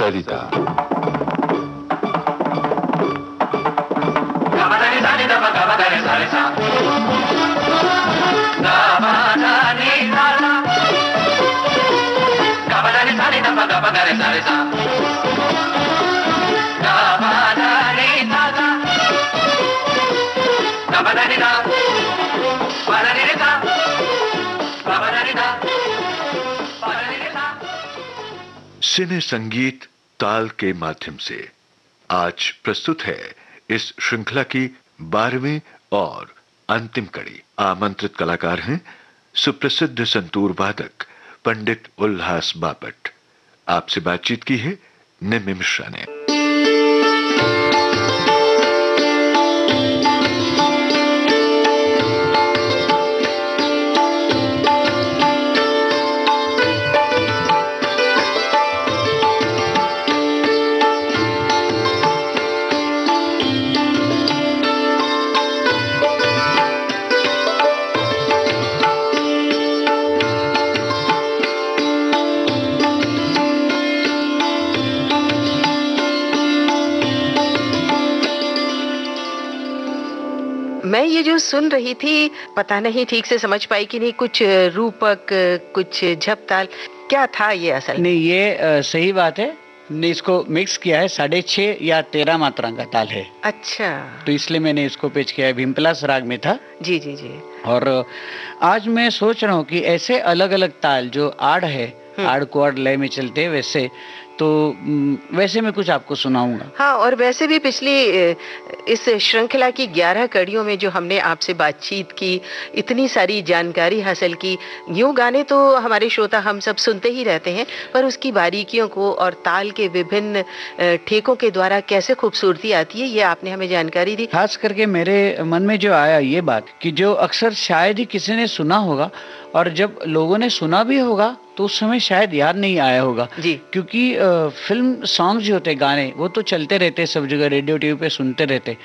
Sanidade. ने संगीत ताल के माध्यम से आज प्रस्तुत है इस श्रृंखला की बारहवीं और अंतिम कड़ी। आमंत्रित कलाकार हैं सुप्रसिद्ध संतूर वादक पंडित उल्लास बापट। आपसे बातचीत की है निमिश्रा मिश्रा ने। मैं ये जो सुन रही थी पता नहीं ठीक से समझ पाई कि नहीं कुछ रूपक कुछ झपताल क्या था ये असल? नहीं ये अ, सही बात है। ने इसको मिक्स किया है साढ़े छः या तेरह मात्रा का ताल है। अच्छा। तो इसलिए मैंने इसको पेश किया है भीमपलास राग में था। जी जी जी। और आज मैं सोच रहा हूँ कि ऐसे अलग अलग ताल जो आड़ है आड़ को आड़ लय में चलते वैसे तो वैसे मैं कुछ आपको सुनाऊँगा। हाँ और वैसे भी पिछली इस श्रृंखला की ग्यारह कड़ियों में जो हमने आपसे बातचीत की इतनी सारी जानकारी हासिल की यूँ गाने तो हमारे श्रोता हम सब सुनते ही रहते हैं पर उसकी बारीकियों को और ताल के विभिन्न ठेकों के द्वारा कैसे खूबसूरती आती है ये आपने हमें जानकारी दी। खास करके मेरे मन में जो आया ये बात कि जो अक्सर शायद ही किसी ने सुना होगा और जब लोगों ने सुना भी होगा तो उस समय शायद याद नहीं आया होगा। जी। क्योंकि फ़िल्म सॉन्ग जो होते गाने वो तो चलते रहते सब जगह रेडियो टीवी पे सुनते रहते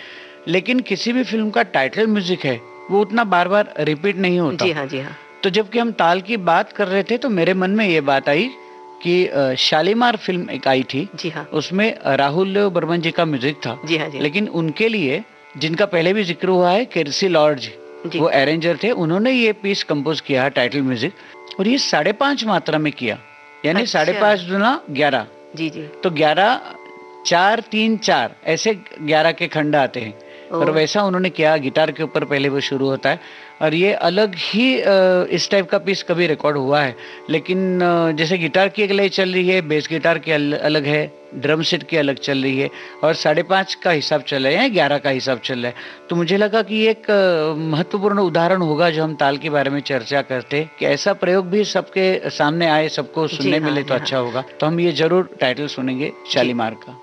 लेकिन किसी भी फ़िल्म का टाइटल म्यूज़िक है वो उतना बार बार रिपीट नहीं होता। जी हाँ जी हाँ। तो जबकि हम ताल की बात कर रहे थे तो मेरे मन में ये बात आई कि शालीमार फ़िल्म एक आई थी। जी हाँ। उसमें राहुल बर्मन जी का म्यूज़िक था। जी हाँ जी लेकिन उनके लिए जिनका पहले भी ज़िक्र हुआ है किरसी लॉर्ड जी। वो अरेंजर थे उन्होंने ये पीस कंपोज किया टाइटल म्यूज़िक और ये साढ़े पाँच मात्रा में किया। यानी अच्छा। साढ़े पाँच दुना ग्यारह। जी जी। तो ग्यारह चार तीन चार ऐसे ग्यारह के खंड आते हैं। और वैसा उन्होंने किया गिटार के ऊपर पहले वो शुरू होता है। और ये अलग ही इस टाइप का पीस कभी रिकॉर्ड हुआ है। लेकिन जैसे गिटार की एक लय चल रही है बेस गिटार की अलग है ड्रम सेट की अलग चल रही है और साढ़े पाँच का हिसाब चल रहा है ग्यारह का हिसाब चल रहा है। तो मुझे लगा कि ये एक महत्वपूर्ण उदाहरण होगा जो हम ताल के बारे में चर्चा करते कि ऐसा प्रयोग भी सबके सामने आए सबको सुनने हाँ, मिले जी तो हाँ। अच्छा होगा। तो हम ये ज़रूर टाइटल सुनेंगे शालीमार का।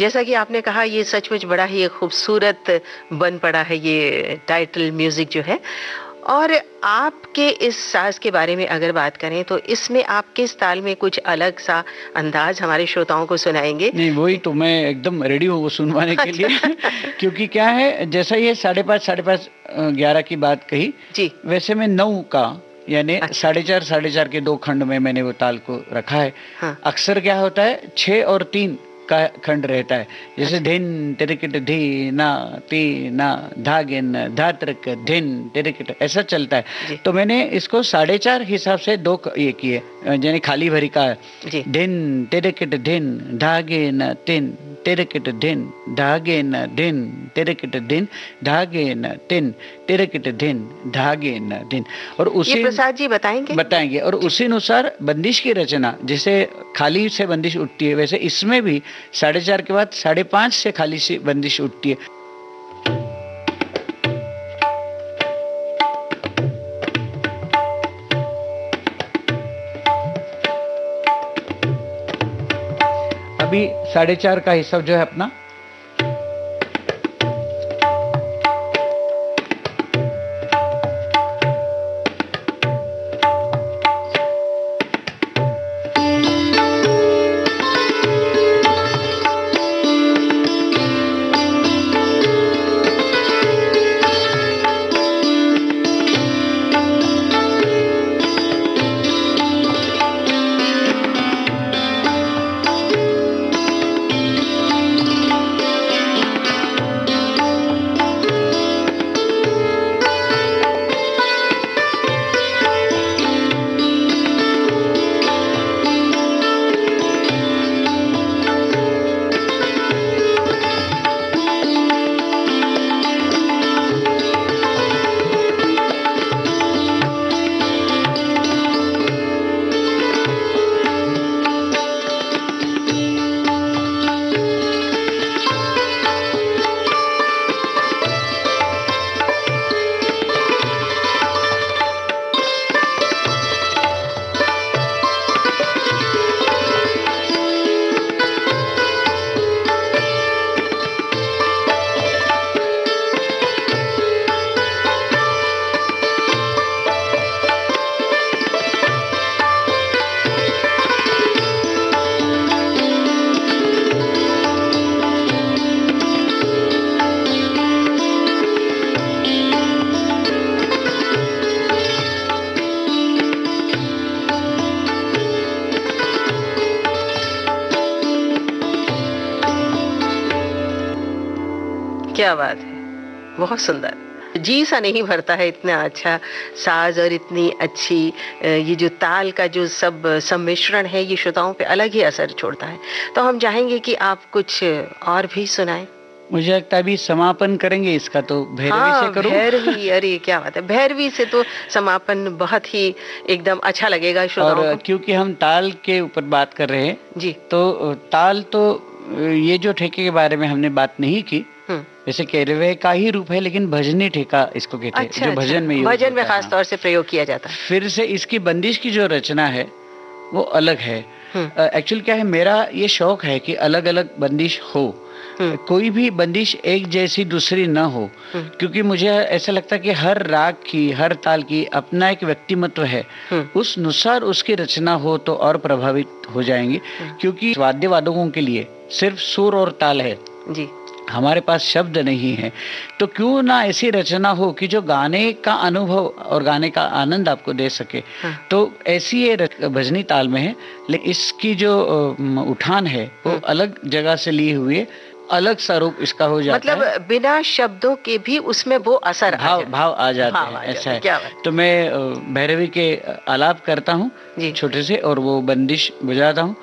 जैसा कि आपने कहा ये सचमुच बड़ा ही खूबसूरत बन पड़ा है ये टाइटल म्यूज़िक जो है। और आपके इस साज के बारे में अगर बात करें तो इसमें आप किस ताल में कुछ अलग सा अंदाज हमारे श्रोताओं को सुनाएँगे? नहीं वही तो मैं एकदम रेडी हूँ वो सुनवाने के लिए। क्योंकि क्या है जैसा ये साढ़े पाँच साढ़े पाँच ग्यारह की बात कही जी। वैसे मैं नौ का यानी अच्छा। साढ़े चार साढ़े चार के दो खंड में मैंने वो ताल को रखा है। हाँ। अक्सर क्या होता है छः और तीन का खंड रहता है। जैसे। धिन तिरकिट धी ना ती ना धागिन धात्रक धिन तिरकिट ऐसा चलता है। तो मैंने इसको साढ़े चार हिसाब से दो ये किए यानी खाली भरी का। धिन तिरकिट धिन धागे न तिन तिरकिट धिन धागे न धिन तिरकिट धिन धागे न तिन तिरकिट धिन धागे न धिन। और उसी प्रसाद जी बताएँगे? बताएँगे। और उसी अनुसार बंदिश की रचना जैसे खाली से बंदिश उठती है। वैसे इसमें भी साढ़े चार के बाद साढ़े पाँच से खाली से बंदिश उठती है। अभी साढ़े चार का हिसाब जो है अपना क्या बात है। बहुत सुंदर। जी सा नहीं भरता है इतना अच्छा साज और इतनी अच्छी ये जो ताल का जो सब सम्मिश्रण है ये श्रोताओं पे अलग ही असर छोड़ता है। तो हम चाहेंगे कि आप कुछ और भी सुनाएँ। मुझे लगता है अभी समापन करेंगे इसका तो भैरवी हाँ से करूँ? भैरवी अरे क्या बात है। भैरवी से तो समापन बहुत ही एकदम अच्छा लगेगा श्रोताओं और को। क्योंकि हम ताल के ऊपर बात कर रहे हैं जी। तो ताल तो ये जो ठेके के बारे में हमने बात नहीं की हम्म। वैसे कैरवे का ही रूप है लेकिन भजनी ठेका इसको कहते हैं अच्छा जो अच्छा। भजन में भजन में खास तौर से प्रयोग किया जाता है। हाँ। फिर से इसकी बंदिश की जो रचना है वो अलग है। हम्म। एक्चुअल क्या है मेरा ये शौक है कि अलग अलग बंदिश हो। हम्म। कोई भी बंदिश एक जैसी दूसरी न हो हम्म। क्योंकि मुझे ऐसा लगता है कि हर राग की हर ताल की अपना एक व्यक्तिमत्व है। हम्म। उस अनुसार उसकी रचना हो तो और प्रभावित हो जाएँगी हम्म। क्योंकि वाद्य वादकों के लिए सिर्फ़ सुर और ताल है। जी। हमारे पास शब्द नहीं है तो क्यों ना ऐसी रचना हो कि जो गाने का अनुभव और गाने का आनंद आपको दे सके। हाँ। तो ऐसी ये भजनी ताल में है लेकिन इसकी जो उठान है वो हम्म। अलग जगह से लिए हुए अलग स्वरूप इसका हो जाता मतलब है। मतलब बिना शब्दों के भी उसमें वो असर भाव जाए। भाव आ जाते भाव आ हैं ऐसा है तो मैं भैरवी के आलाप करता हूँ छोटे से और वो बंदिश बजाता हूँ।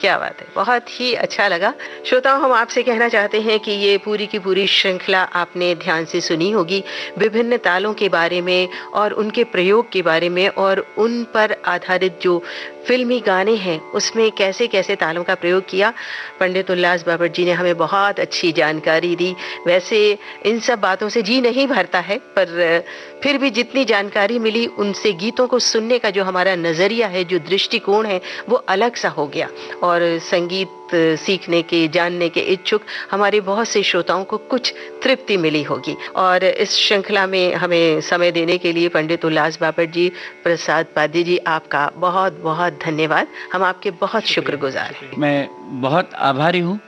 क्या बात है। बहुत ही अच्छा लगा। श्रोताओं, हम आपसे कहना चाहते हैं कि ये पूरी की पूरी श्रृंखला आपने ध्यान से सुनी होगी। विभिन्न तालों के बारे में और उनके प्रयोग के बारे में और उन पर आधारित जो फिल्मी गाने हैं, उसमें कैसे कैसे तालों का प्रयोग किया। पंडित उल्लास बाबर जी ने हमें बहुत अच्छी जानकारी दी। वैसे इन सब बातों से जी नहीं भरता है, पर फिर भी जितनी जानकारी मिली, उनसे गीतों को सुनने का जो हमारा नज़रिया है, जो दृष्टिकोण है, वो अलग सा हो गया। और संगीत सीखने के जानने के इच्छुक हमारे बहुत से श्रोताओं को कुछ तृप्ति मिली होगी। और इस श्रृंखला में हमें समय देने के लिए पंडित उल्लास बाबर जी प्रसाद पादी जी आपका बहुत बहुत धन्यवाद। हम आपके बहुत शुक्रगुजार हैं मैं बहुत आभारी हूँ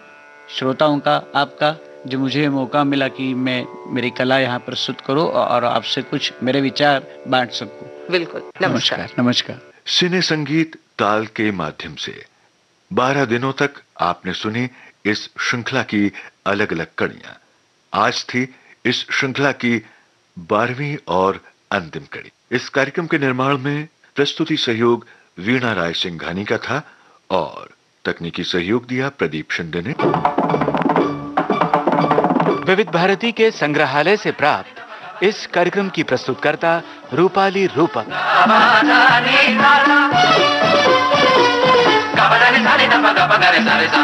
श्रोताओं का आपका जो मुझे मौका मिला कि मैं मेरी कला यहाँ प्रस्तुत करूँ और आपसे कुछ मेरे विचार बांट सकूँ। बिल्कुल नमस्कार नमस्कार। सिने संगीत ताल के माध्यम से बारह दिनों तक आपने सुनी इस श्रृंखला की अलग अलग कड़ियाँ। आज थी इस श्रृंखला की बारहवीं और अंतिम कड़ी। इस कार्यक्रम के निर्माण में प्रस्तुति सहयोग वीणा राय सिंघानी का था और तकनीकी सहयोग दिया प्रदीप शिंदे ने। विविध भारती के संग्रहालय से प्राप्त इस कार्यक्रम की प्रस्तुतकर्ता रूपाली रूपक। Ba-da-da-da.